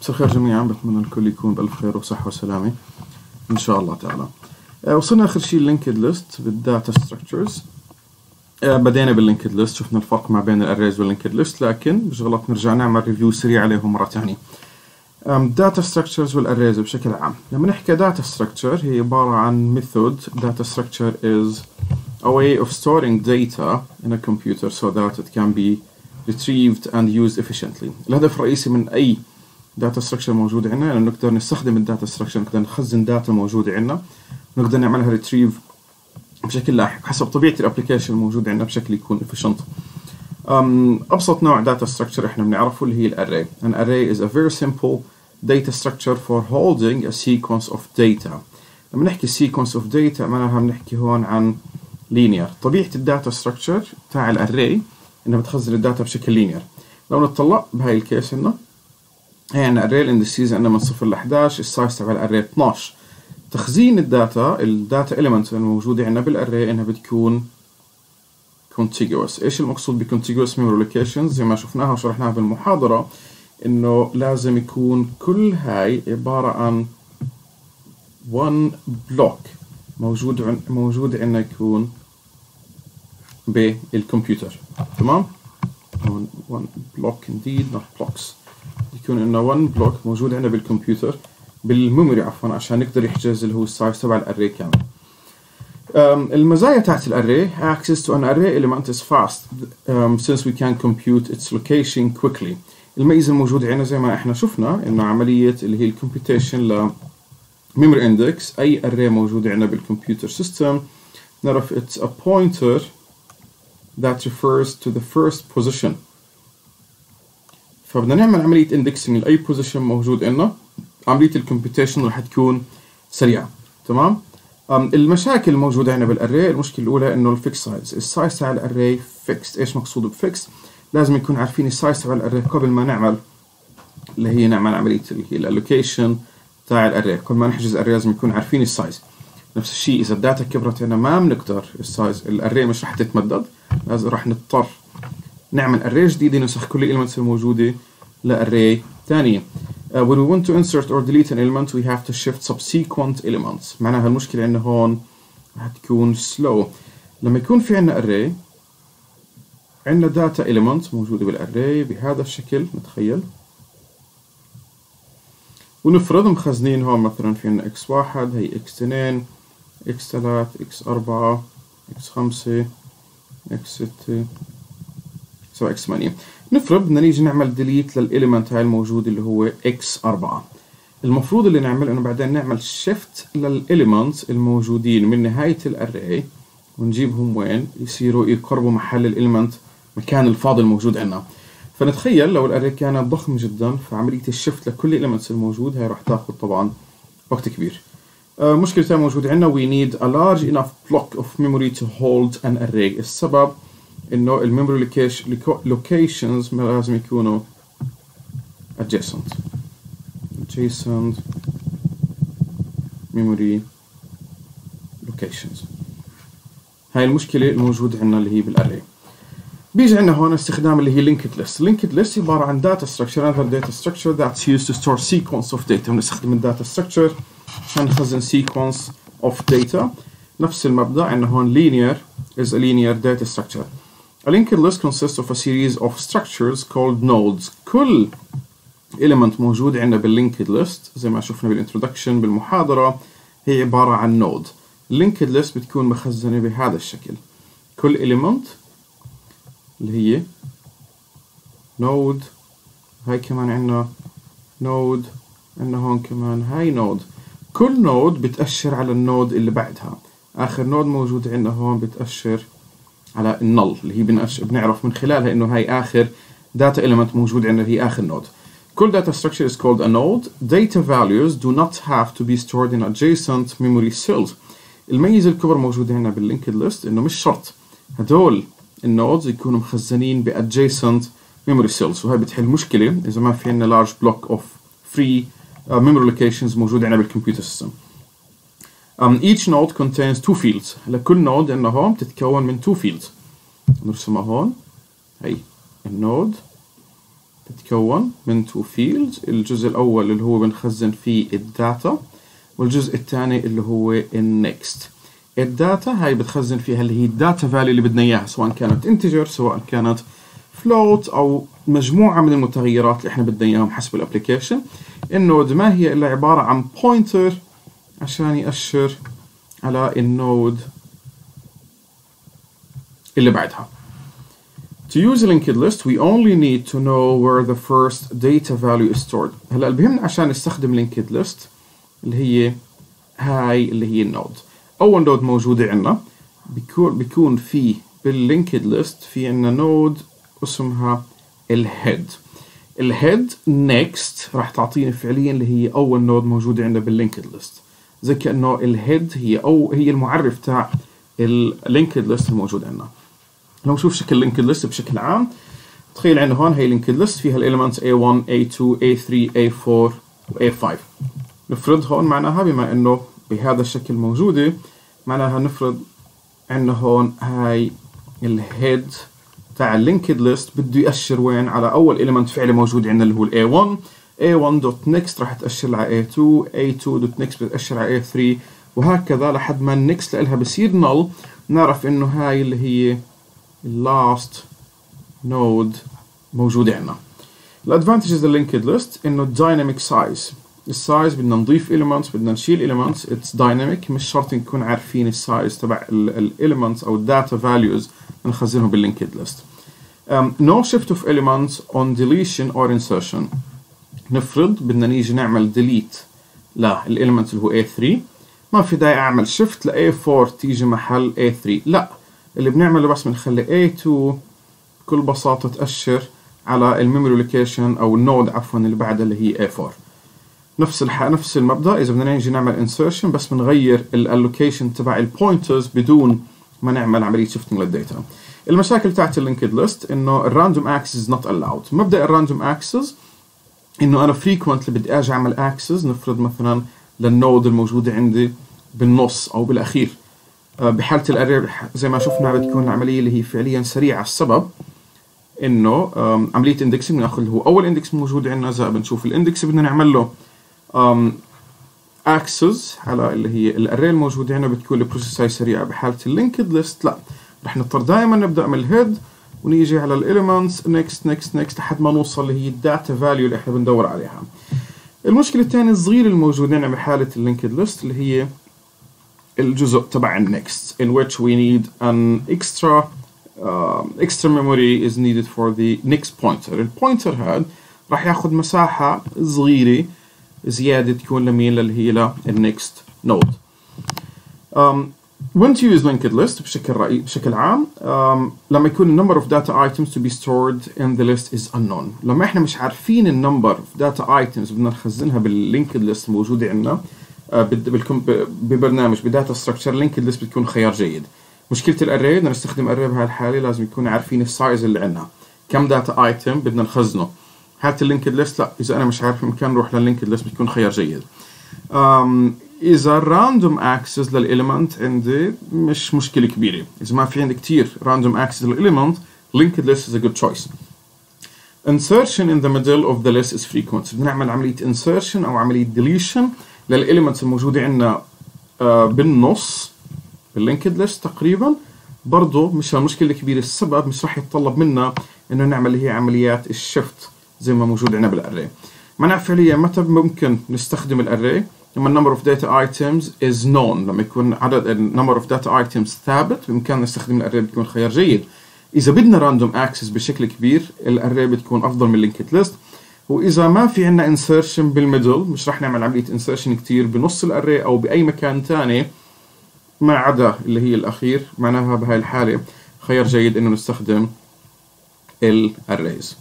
مساء الخير جميعا بتمنى الكل يكون بألف خير وصحة وسلامة. إن شاء الله تعالى. آه، وصلنا آخر شيء ال linked list بال data structures بدينا بال linked list شفنا الفرق ما بين ال arrays وال linked list لكن مش غلط نرجع نعمل review سريع عليهم مرة ثانية. data structures وال arrays بشكل عام. لما نحكي data structure هي عبارة عن method data structure is a way of storing data in a computer so that it can be retrieved and used efficiently. الهدف الرئيسي من أي data structure موجود عندنا. انه نقدر نستخدم ال data structure نقدر نخزن data موجودة عندنا. نقدر نعملها retrieve بشكل لاحق حسب طبيعة ال application الموجود عندنا بشكل يكون efficient. أبسط نوع data structure إحنا بنعرفه اللي هي ال array an array is a very simple data structure for holding a sequence of data. لما نحكي sequence of data معناها بنحكي هون عن linear. طبيعة ال data structure تاع ال array إنها بتخزن ال data بشكل linear. لو نطلع بهاي ال case هنا هي عندنا array ال indices عندنا من 0 ل 11 ال size تبع ال array 12 تخزين ال data ال data element الموجودة عندنا بال array إنها بتكون contiguous. إيش المقصود ب contiguous memory locations زي ما شفناها وشرحناها بالمحاضرة إنه لازم يكون كل هاي عبارة عن one block موجود عن موجود عندنا يكون بالكمبيوتر تمام؟ one block indeed not blocks. يكون عندنا one block موجود عندنا بالكمبيوتر بال memory عفوا عشان نقدر يحجز اللي هو ال size تبع ال array كامل. المزايا تاعت ال array access to an array element is fast. um, since we can compute its location quickly. الميزة الموجودة عندنا زي ما إحنا شفنا إنه عملية اللي هي ال computation ل memory index أي array موجوده عندنا بال computer system نعرف it's a pointer that refers to the first position. فبدنا نعمل عملية indexing لأي position موجود عندنا. عملية ال computation راح تكون سريعة تمام؟ المشاكل الموجودة هنا بال array المشكلة الأولى إنه ال fixed size ال size تاع ال array fixed إيش مقصود بفيكس لازم يكون عارفين ال size تبع ال array قبل ما نعمل اللي هي نعمل عملية اللي هي ال allocation تاع ال array قبل ما نحجز array لازم يكون عارفين ال size نفس الشيء إذا ال data كبرت هنا ما بنقدر ال size ال array مش رح تتمدد لازم راح نضطر نعمل array جديده نسخ كل ال elements الموجودة ل array ثانية Uh, when we want to insert or delete an element we have to shift subsequent elements. معناها المشكلة عندنا هون رح تكون slow. لما يكون في عندنا array عندنا data element موجودة بال array بهذا الشكل نتخيل. ونفرض مخزنين هون مثلا في عندنا x1 هي x2 x3 x4 x5 x6 سواء x8 نفرض بدنا نيجي نعمل delete لل element هاي الموجود اللي هو x4 المفروض اللي نعمل إنه بعدين نعمل shift لل element الموجودين من نهاية ال array ونجيبهم وين؟ يصيروا يقربوا محل ال element مكان الفاضي الموجود عندنا. فنتخيل لو ال array كانت ضخم جدا فعملية ال shift لكل ال elements الموجود هاي راح تاخذ طبعا وقت كبير. آه مشكلة موجودة عندنا we need a large enough block of memory to hold an array. السبب انه ال memory locations ما لازم يكونوا adjacent adjacent memory locations هاي المشكلة الموجودة عندنا اللي هي بالاري بيجي عندنا هون استخدام اللي هي linked list linked list عبارة عن data structure another data structure that's used to store sequence of data بنستخدم الداتا structure عشان نخزن sequence of data نفس المبدأ عندنا هون linear is a linear data structure A linked list consists of a series of structures called nodes. كل element موجود عندنا بالlinked list زي ما شفنا بالintroduction بالمحاضرة هي عبارة عن node. linked list بتكون مخزنة بهذا الشكل. كل element اللي هي node هاي كمان عندنا node عندنا هون كمان هاي node. كل node بتأشر على النود اللي بعدها. آخر نود موجود عندنا هون بتأشر على النل اللي هي بنعرف من خلالها إنه هاي آخر data element موجود عندنا هي آخر node كل data structure is called a node. Data values do not have to be stored in adjacent memory cells. الميزة الكبرى موجودة هنا بال linked list إنه مش شرط. هدول ال nodes يكونوا مخزنين ب adjacent memory cells وهي بتحل مشكلة إذا ما في عندنا block of free uh, memory locations موجودة عندنا بال computer system Um, each node contains two fields. لكل node عندنا بتتكون من two fields. نرسمها هون. هي ال node تتكون من two fields الجزء الأول اللي هو بنخزن فيه ال data والجزء الثاني اللي هو ال next ال data هاي بتخزن فيها اللي هي ال data value اللي بدنا إياها سواء كانت integer سواء كانت float أو مجموعة من المتغيرات اللي إحنا بدنا إياهم حسب ال application ال node ما هي إلا عبارة عن pointer عشان يأشر على ال node اللي بعدها. To use a linked list we only need to know where the first data value is stored. هلأ اللي بهمنا عشان نستخدم linked list اللي هي هاي اللي هي ال node. أول node موجودة عندنا. بيكون بيكون في بال linked list في عندنا node اسمها ال head ال head next راح تعطيني فعليا اللي هي أول node موجودة عندنا بال linked list زي كأنه ال head هي أو هي المعرف تاع ال linked list الموجود عندنا. لو نشوف شكل linked list بشكل عام تخيل عندنا هون هي linked list فيها ال elements A1 A2 A3 A4 و A5 نفرض هون معناها بما إنه بهذا الشكل موجودة معناها نفرض عندنا هون هاي ال head تاع ال linked list بده يأشر وين؟ على أول element فعلي موجود عندنا اللي هو ال A1 A1 dot next راح تأشر على A2 A2 dot next بتأشر على A3 وهكذا لحد ما ال next لها بصير null. نعرف إنه هاي اللي هي last node موجودة عندنا. ال advantages ال linked list إنه dynamic size. ال size بدنا نضيف elements بدنا نشيل elements. It's dynamic مش شرط نكون عارفين ال size تبع ال elements أو ال data values نخزنهم بال linked list um, no shift of elements on deletion or insertion. نفرض بدنا نيجي نعمل delete لل element اللي هو A3 ما في داعي أعمل shift ل A4 تيجي محل A3 لا اللي بنعمله بس بنخلي A2 بكل بساطة تأشر على ال memory location أو ال node عفوا اللي بعدها اللي هي A4 نفس الح... نفس المبدأ إذا بدنا نيجي نعمل insertion بس بنغير ال location تبع ال pointers بدون ما نعمل عملية shifting لل data. المشاكل تاعت ال linked list إنه ال random access not allowed مبدأ ال random access إنه أنا frequently بدي أجي أعمل access نفرض مثلا لل node الموجودة عندي بالنص أو بالأخير. بحاله ال array زي ما شفنا بتكون العملية اللي هي فعليا سريعة. السبب إنه عملية indexing بنأخذ اللي هو أول index موجود عندنا إذا بنشوف ال index بدنا نعمل له access على اللي هي ال array الموجوده هنا بتكون ال process هاي سريعة. بحاله ال linked list لا. رح نضطر دائما نبدأ من ال head ونيجي على ال elements next next next لحد ما نوصل اللي هي ال data value اللي إحنا بندور عليها. المشكلة الثانية الصغيرة الموجوده عندنا بحاله ال linked list اللي هي الجزء تبع ال next in which we need an extra uh, extra memory is needed for the next pointer. ال pointer هذا راح ياخذ مساحة صغيرة زيادة تكون لمين للي هي لل next node when to use linked list بشكل رأي بشكل عام um, لما يكون number of data items to be stored in the list is unknown. لما إحنا مش عارفين ال number of data items بدنا نخزنها بال linked list موجودة عندنا uh, ببرنامج ب data structure linked list بتكون خيار جيد. مشكلة ال array بدنا نستخدم array بهاي الحاله لازم يكون عارفين ال size اللي عندنا. كم data item بدنا نخزنه. حالة ال linked list لا إذا أنا مش عارف مكان نروح لل linked list بتكون خيار جيد. اذا random access لل element عندي مش مشكله كبيره اذا ما في عندي كثير random access لل element linked list is a good choice. Insertion in the middle of the list is frequent. بنعمل عملية insertion أو عملية deletion لل elements الموجودة عندنا uh, بالنص بال linked list تقريبا. برضه مش المشكلة الكبيرة السبب مش راح يتطلب منا إنه نعمل اللي هي عمليات ال shift زي ما موجود عندنا بال array معناها فعليا متى ممكن نستخدم ال array لما number of data items is known. لما يكون عدد number of data items ثابت بإمكاننا نستخدم ال array بتكون خيار جيد. إذا بدنا random access بشكل كبير ال array بتكون أفضل من linked list. وإذا ما في عندنا insertion بال middle مش راح نعمل عملية insertion كتير بنص ال array أو بأي مكان ثاني ما عدا اللي هي الأخير معناها بهاي الحالة خيار جيد إنه نستخدم الاريز